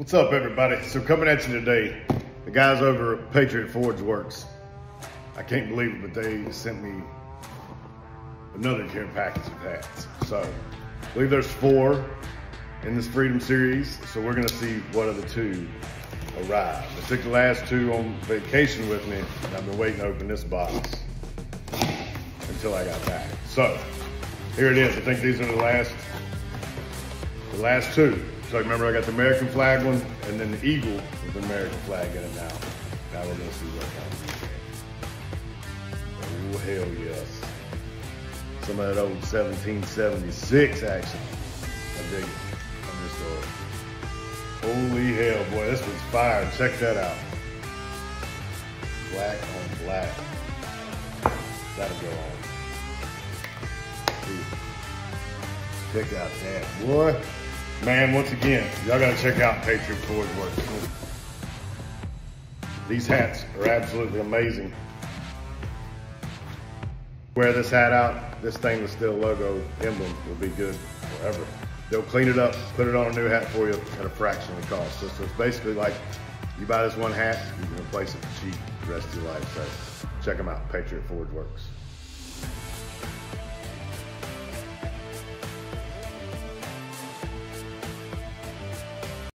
What's up, everybody? So coming at you today, the guys over at Patriot Forge Works. I can't believe it, but they sent me another care package of hats. So I believe there's four in this Freedom Series. So we're gonna see what other two arrive. I took the last two on vacation with me, and I've been waiting to open this box until I got back. So here it is. I think these are the last, the last two. So remember I got the American flag one and then the eagle with the American flag in it now. Now we're gonna see what comes. Oh hell yes. Some of that old 1776 action. I dig it. I miss those. Holy hell, boy, this one's fire. Check that out. Black on black. That'll go on. Check out that, boy. Man, once again, y'all gotta check out Patriot Forge Works. These hats are absolutely amazing. Wear this hat out, this stainless steel logo emblem will be good forever. They'll clean it up, put it on a new hat for you at a fraction of the cost. So, so it's basically like you buy this one hat, you can replace it for cheap the rest of your life. So check them out, Patriot Forge Works.